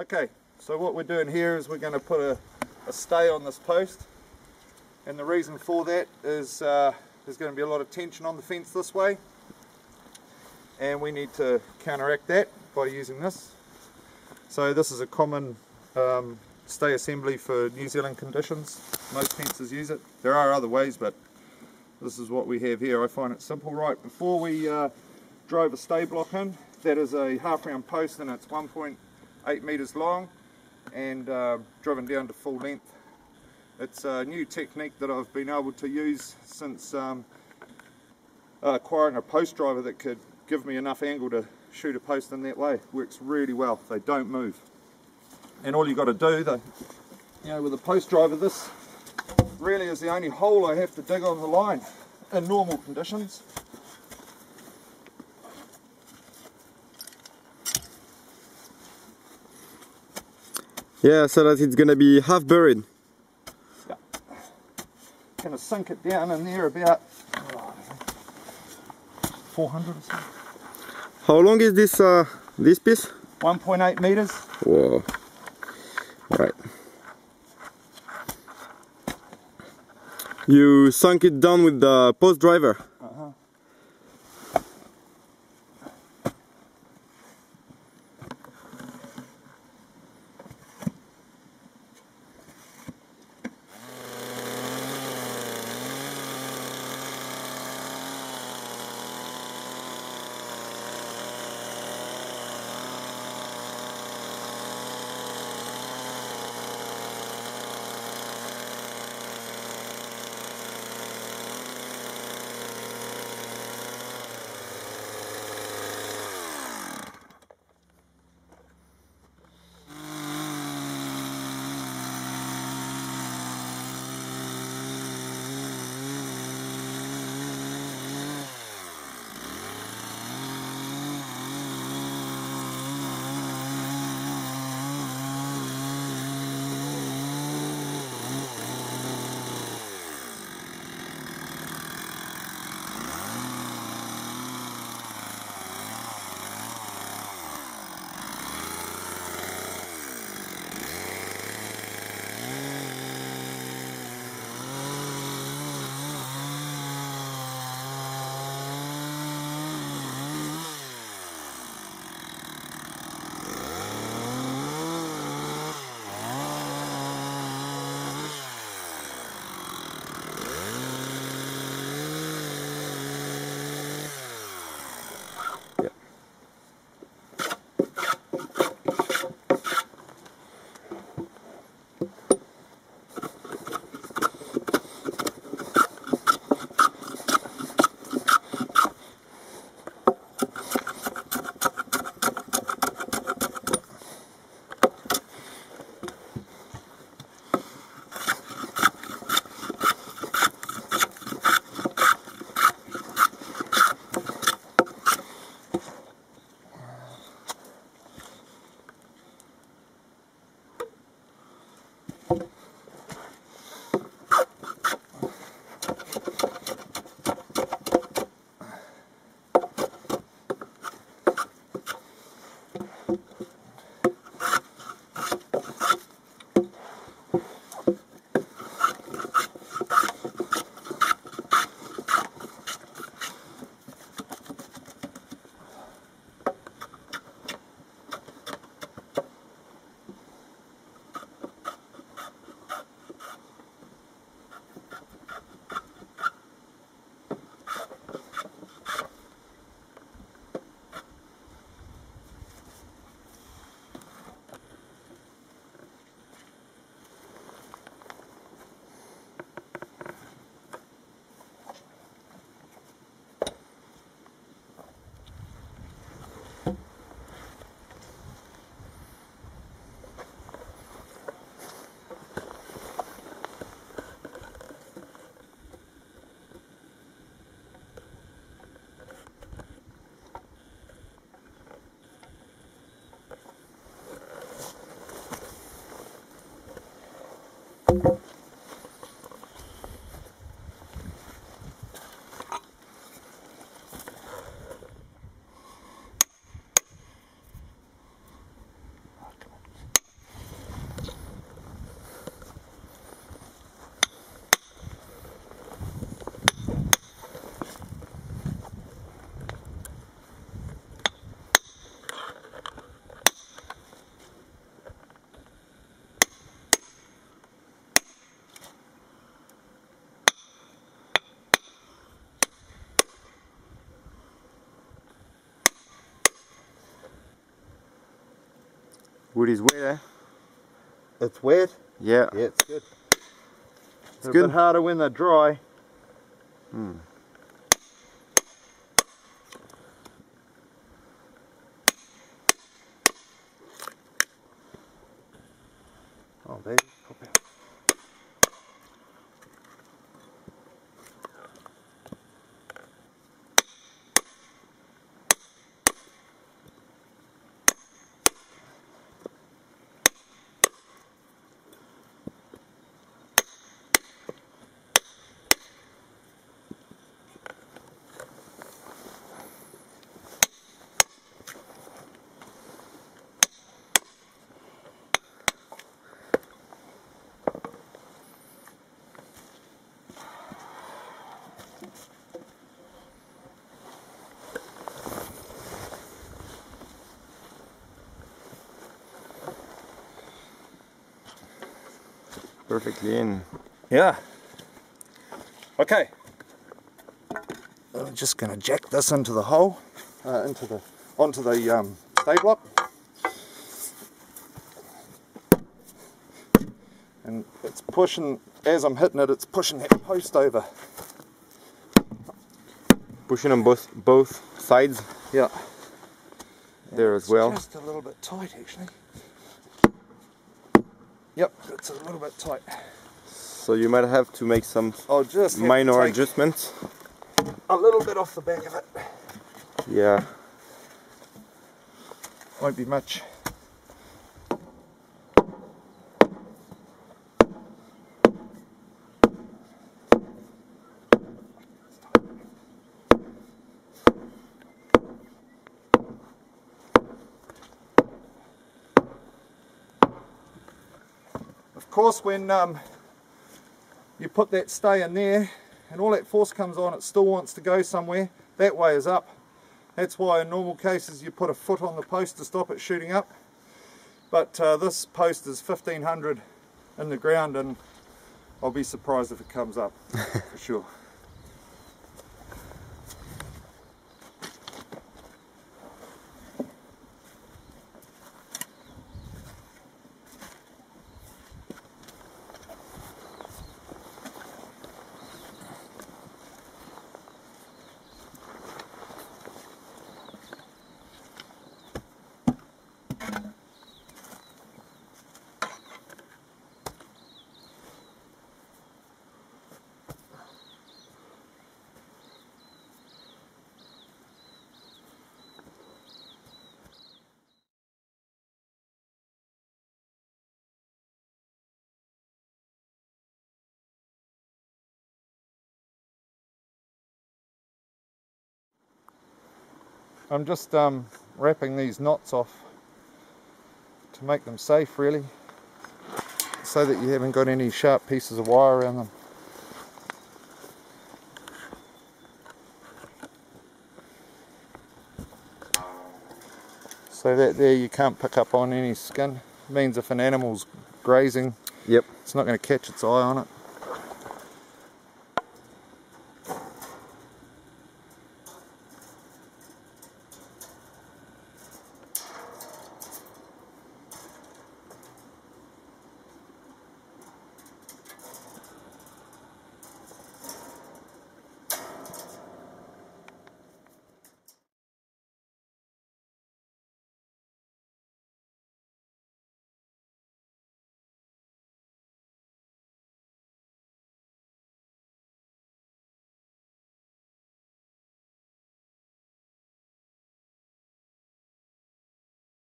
Okay, so what we're doing here is we're going to put a, a stay on this post and the reason for that is uh, there's going to be a lot of tension on the fence this way and we need to counteract that by using this. So this is a common um, stay assembly for New Zealand conditions. Most fences use it. There are other ways but this is what we have here. I find it simple. Right, before we uh, drove a stay block in, that is a half round post and it's 1.8 metres long and uh, driven down to full length. It's a new technique that I've been able to use since um, acquiring a post driver that could give me enough angle to shoot a post in that way. Works really well. They don't move. And all you got to do, the, you know, with a post driver, this really is the only hole I have to dig on the line in normal conditions. Yeah, so that it's gonna be half buried. Yeah. Gonna sink it down in there about 400 or so. How long is this uh, this piece? 1.8 meters. Whoa. Right. You sunk it down with the post driver. Wood is wet, eh? It's wet. Yeah. Yeah, it's good. It's a good. bit harder when they're dry. Oh, baby, Perfectly in. Yeah. Okay. I'm just going to jack this into the hole, uh, into the onto the um, stay block, and it's pushing. As I'm hitting it, it's pushing that post over. Pushing on both both sides Yeah. there as It's well. Just a little bit tight, actually. Yep, it's a little bit tight. So you might have to make some I'll just minor adjustments. a little bit off the back of it. Yeah. Won't be much. Course, when um, you put that stay in there and all that force comes on, it still wants to go somewhere. That way is up. That's why in normal cases you put a foot on the post to stop it shooting up. But uh, this post is 1500 in the ground and I'll be surprised if it comes up for sure. I'm just um, wrapping these knots off to make them safe really so that you haven't got any sharp pieces of wire around them. So that there you can't pick up on any skin. means if an animal's grazing Yep. it's not going to catch its eye on it.